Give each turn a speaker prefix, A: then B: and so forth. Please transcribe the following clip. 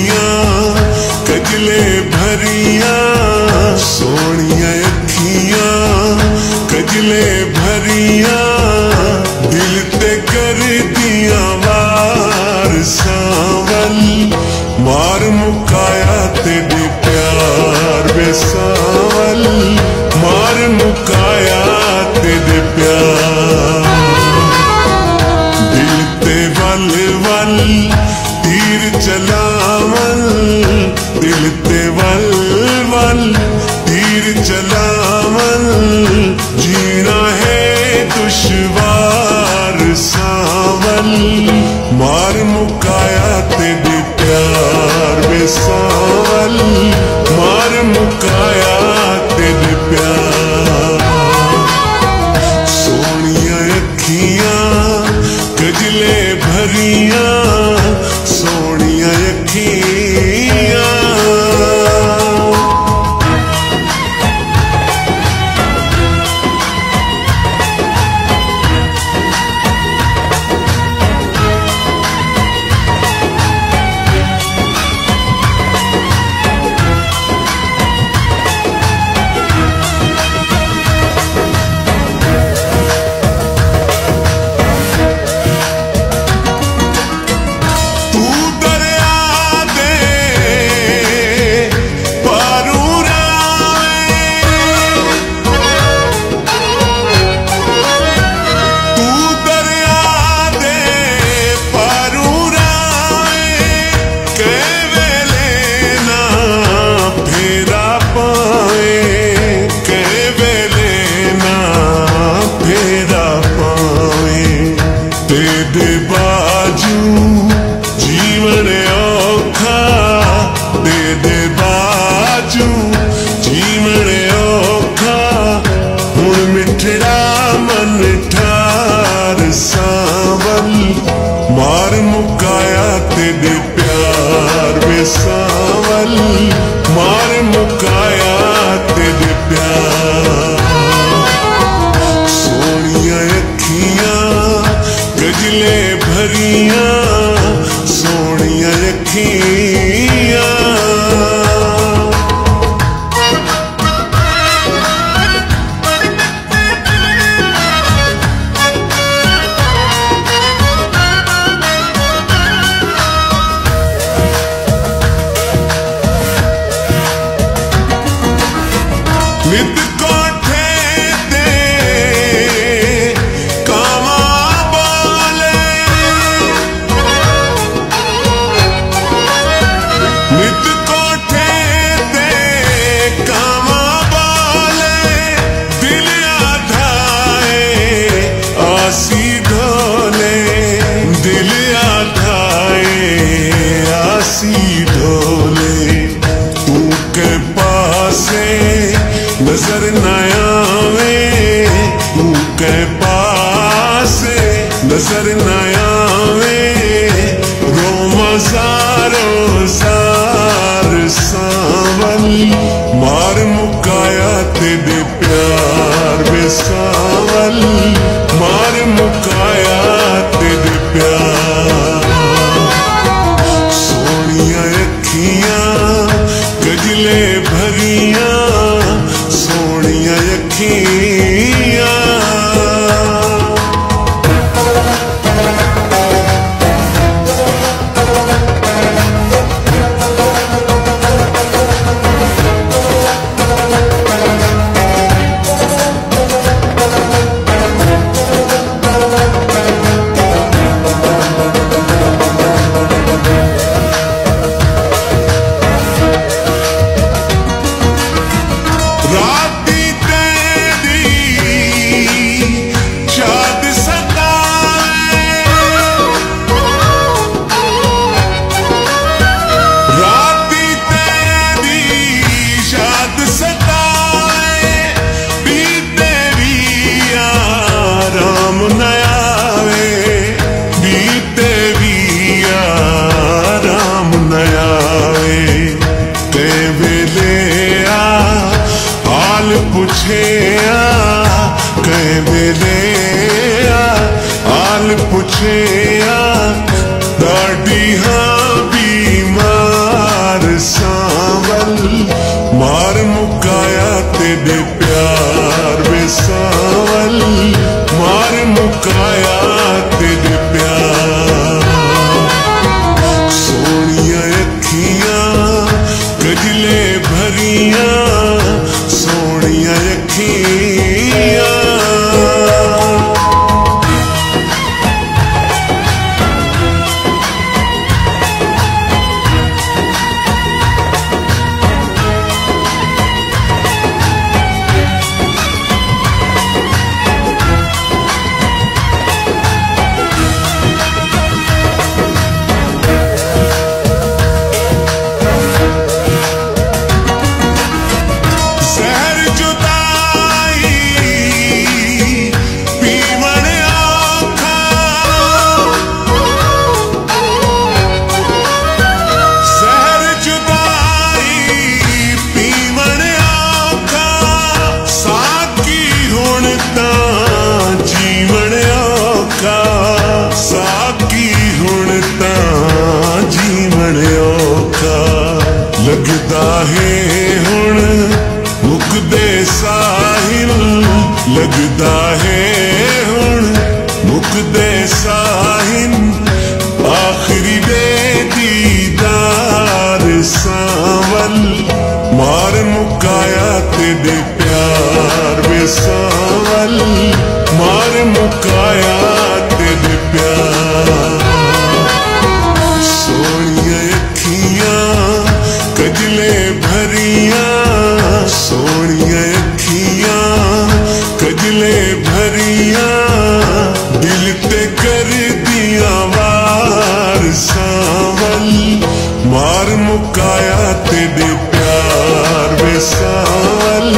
A: سوہنیاں کجلے بھریاں سوہنیاں اکھیاں کجلے بھریاں ململ تیر چلاول جینا ہے دشوار ساول۔ مار مکایا تیرے پیار میں ساول۔ دلے بھریاں سونیاں رکھی مایا تے پیار بساول بول پوچھے آل پوچھے ڈاڈی ہاں بیمار ساول مار مکایا تیرے پیار میں ساول مار مکایا da rede. مکایا تیرے پیار وسال